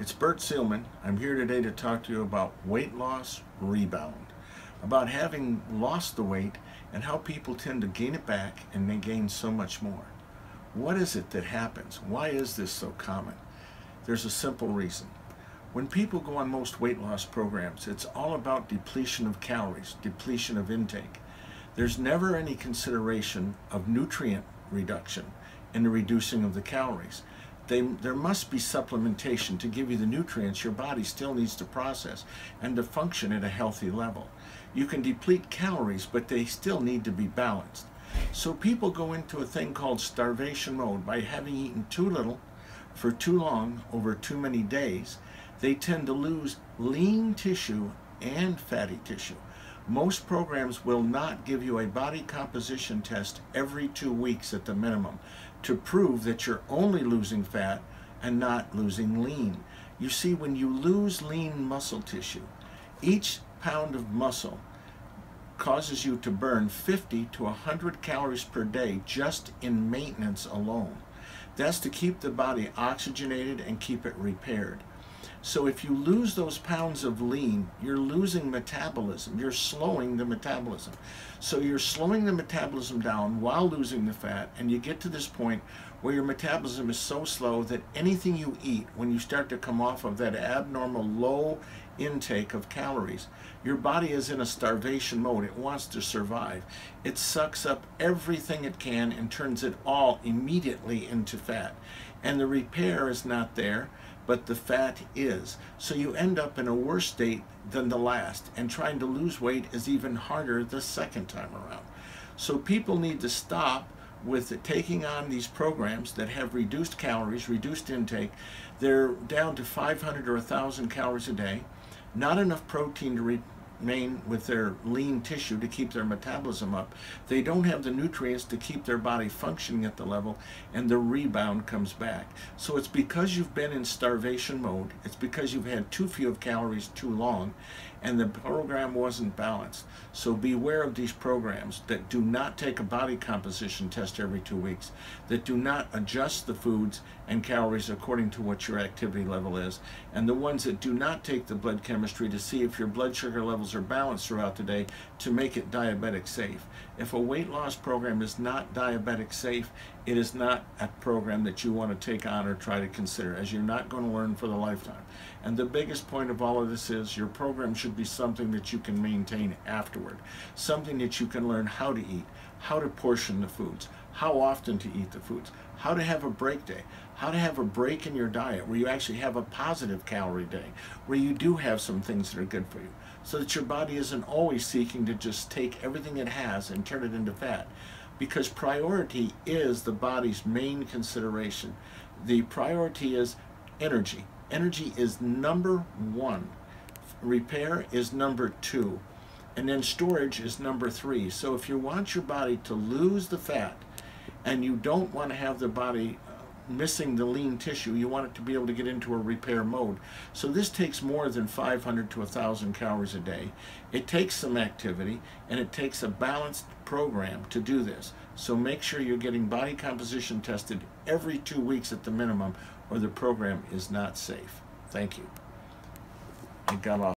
It's Bert Seelman. I'm here today to talk to you about weight loss rebound, about having lost the weight and how people tend to gain it back and they gain so much more. What is it that happens? Why is this so common? There's a simple reason. When people go on most weight loss programs, it's all about depletion of calories, depletion of intake. There's never any consideration of nutrient reduction in the reducing of the calories. They, there must be supplementation to give you the nutrients your body still needs to process and to function at a healthy level. You can deplete calories, but they still need to be balanced. So people go into a thing called starvation mode by having eaten too little for too long over too many days. They tend to lose lean tissue and fatty tissue. Most programs will not give you a body composition test every two weeks at the minimum to prove that you're only losing fat and not losing lean. You see, when you lose lean muscle tissue, each pound of muscle causes you to burn 50 to 100 calories per day just in maintenance alone. That's to keep the body oxygenated and keep it repaired. So if you lose those pounds of lean, you're losing metabolism. You're slowing the metabolism. So you're slowing the metabolism down while losing the fat, and you get to this point where your metabolism is so slow that anything you eat, when you start to come off of that abnormal low intake of calories, your body is in a starvation mode. It wants to survive. It sucks up everything it can and turns it all immediately into fat. And the repair is not there but the fat is. So you end up in a worse state than the last, and trying to lose weight is even harder the second time around. So people need to stop with taking on these programs that have reduced calories, reduced intake. They're down to 500 or 1,000 calories a day, not enough protein to remain with their lean tissue to keep their metabolism up. They don't have the nutrients to keep their body functioning at the level, and the rebound comes back. So it's because you've been in starvation mode, it's because you've had too few of calories too long, and the program wasn't balanced. So beware of these programs that do not take a body composition test every two weeks, that do not adjust the foods and calories according to what your activity level is, and the ones that do not take the blood chemistry to see if your blood sugar levels levels are balanced throughout the day to make it diabetic safe. If a weight loss program is not diabetic safe, it is not a program that you want to take on or try to consider, as you're not going to learn for the lifetime. And the biggest point of all of this is your program should be something that you can maintain afterward, something that you can learn how to eat, how to portion the foods, how often to eat the foods, how to have a break day, how to have a break in your diet where you actually have a positive calorie day, where you do have some things that are good for you, so that your body isn't always seeking to just take everything it has and turn it into fat. Because priority is the body's main consideration. The priority is energy. Energy is number one. Repair is number two. And then storage is number three. So if you want your body to lose the fat and you don't want to have the body uh, missing the lean tissue, you want it to be able to get into a repair mode. So this takes more than 500 to 1,000 calories a day. It takes some activity and it takes a balanced program to do this. So make sure you're getting body composition tested every two weeks at the minimum or the program is not safe. Thank you. It got off.